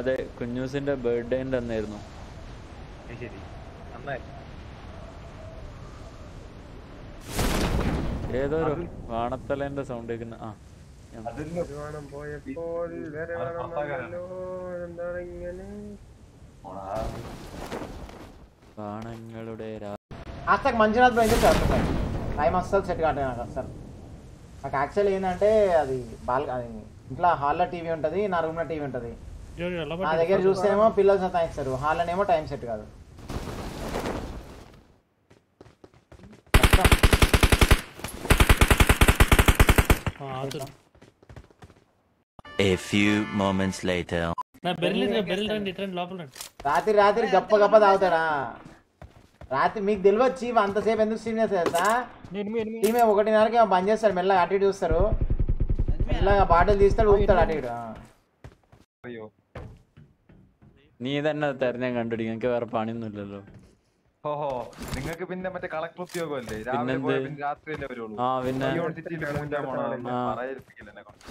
അതെ കുഞ്ഞൂസിന്റെ ബർത്ത്ഡേ അന്നായിരുന്നു. ഏതോ ഒരു വാണത്തലേന്റെ സൗണ്ട് കേൾക്കുന്ന ആ ബാണങ്ങളുടെ മഞ്ജുനാഥ് ఆక్చువల్ ఏంటంటే అది బాల్ ఇంట్లో హాల్లో టీవీ ఉంటుంది నా రూమ్లో టీవీ ఉంటుంది నా దగ్గర చూస్తేనేమో పిల్లలు హాల్లోనేమో టైం సెట్ కాదు. A few moments later. నా బెర్లి బెర్లి రండి లోపల రాత్రి రాత్రి గప్ప గప్ప తాగుతాడా రాత్రి మీకు తెలియచ్చి అంతసేపు ఎందుకు స్ట్రీమ్ చేస్తారు ఒకటి ఈమె ఒకటిన్నరకి బంద్ చేస్తారు మెల్లగా అటు చూస్తారు. మెల్లగా బాటలు తీస్తాడు ఊపుతాడు అటు అయ్యో. നീ തന്നെ തെരഞ്ഞ കണ്ടുപിടിക്കും എനിക്ക് വേറെ പണിയൊന്നുമില്ലല്ലോ ഓഹോ നിങ്ങൾക്ക് പിന്നെ മറ്റേ കളക്ടർ ഉദ്യോഗമല്ലേ രാവിലെ പിന്നെന്ത്? പോയ പിന്നെ രാത്രിയല്ലേ വരുള്ളൂ ആ പിന്നെ അയ്യോൺ സിറ്റിയിൽ മൂഞ്ചാൻ പോണോ ആ. പറയിപ്പിക്കില്ല എന്നെ കൊണ്ട്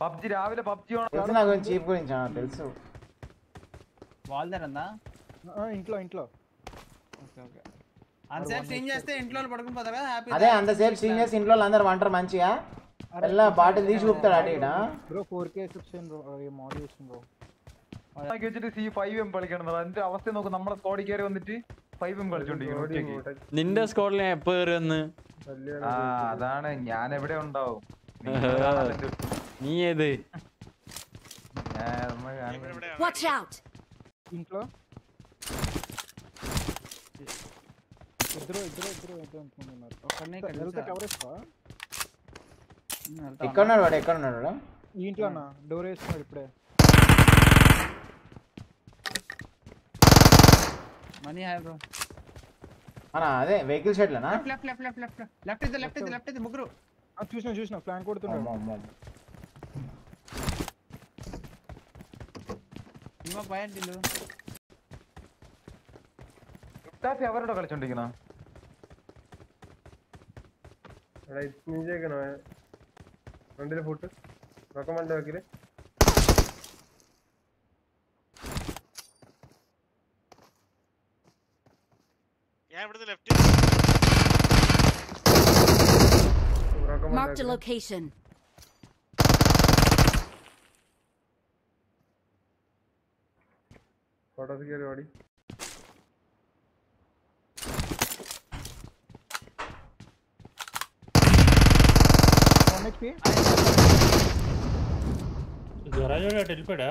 പബ്ജി രാവിലെ പബ്ജി తెలుసు నా గురించి చీఫ్ గురించి ఆ, తెలుసు వాల్ దగ్గర ఉందా ఇంట్లో ఇంట్లో ఓకే ఓకే అంతసేపు స్ట్రీమ్ చేస్తే ఇంట్లో వాళ్ళు పడుకుని పోతారు కదా హ్యాపీ అదే అంతసేపు స్ట్రీమ్ చేసి ఇంట్లో వాళ్ళు అందరు వంటారు మంచిగా మెల్ల బాటిల్ తీసి ఊపుతాడు అటు ఇటు ఆ. Bro four K exception bro mode చేసిన బ్రో വെച്ചിട്ട് സി ഫൈവ് എം കളിക്കണം അതിന്റെ അവസ്ഥ നോക്ക് നമ്മുടെ സ്കോഡിൽ കയറി വന്നിട്ട് ഫൈവ് എം കളിച്ചോണ്ടിരിക്കുന്നു ഒറ്റയ്ക്ക് നിന്റെ സ്കോഡിൽ ഞാൻ എപ്പോ കയറി വന്ന് ആ അതാണ് ഞാൻ എവിടെ ഉണ്ടാവും നീ ഏത് ഞാൻ നമ്മ കാണുന്നു. Watch out! ఇంట్లో ఇద్దరు ఇద్దరు ఇద్దరు ఇద్దరు అనుకుంటున్నారు ఒక్కడినే ఇక్కడ వెళ్తే చూసా. కవర్ ఇస్తా ఎక్కడ ఉన్నాడు వాడు ఎక్కడ ఉన్నాడు వాడు ఈ ఇంట్లో అన్న డోర్ వేస్తున్నాడు ఇప్పుడే మనీ హై బ్రో అన్న అదే వెహికల్ షెడ్ లేనా left left left left left left is the left is the left ఇది ముగ్గురు చూసిన చూసిన ఫ్లాంక్ కొడుతున్నాడు ఇవ్వ పాయింట్ ఇల్లు. టాప్ ఎవరోడో కలిసి ఉండిగినా ఎడా ఇది నిజేగనా రండిలే ఫోటో. రకమంటే వకిలే. ഞാൻ ഇവിടുന്ന് ലെഫ്റ്റ് മാർക്ക് ദി ലൊക്കേഷൻ കോട്ടസ് കേറി ഓടി गराज टेल पेड़ा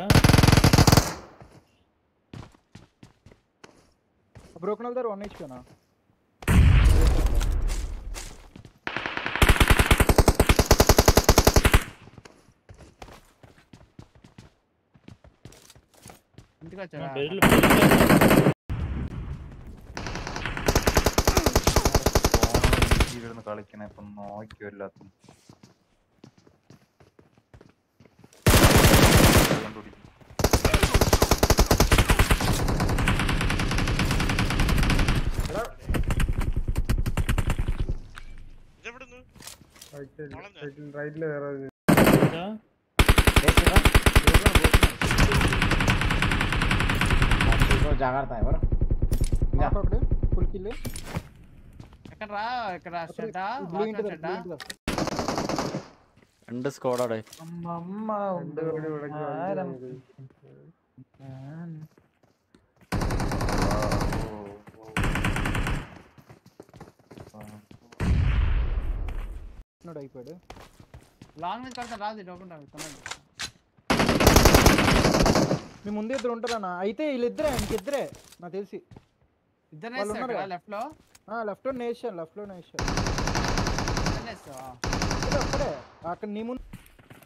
Broken over there, 1 HP na. കളിക്കണേ ഇപ്പൊ നോക്കിയല്ലാത്തും റൈറ്റില് വേറെ ഒരു- జాగ్రత్త ఎవరు ఒకటి ఫుల్ కిల్ ఎక్కడ రా ఇక్కడ షెడ్డా బ్లూ ఇంటి వాటర్ షెడ్డా രണ്ട് സ്കോഡാടെ രണ്ട് പേരുടെ ഇടയ്ക്ക് വണ്ടി అయిపోయాడు లాంగ్ నుంచి కడతా రాదు ఇటు ఒకటి కొనండి మీ ముందే ఇద్దరు ఉంటారన్న అయితే వీళ్ళిద్దరే ఇంకిద్దరే నాకు తెలిసి ఇద్దరు వాళ్ళు ఉన్నారు కదా? లెఫ్ట్ లో లెఫ్ట్ లో నేషన్ లెఫ్ట్ లో నేషన్ ఇద్దరు వేస్తావా? అప్పుడే అక్కడ నీ ముందు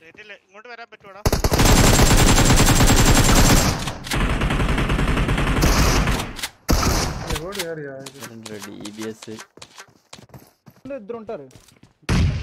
റേറ്റില് ഇങ്ങോട്ട് വരാൻ പറ്റുവാടാ ഓടി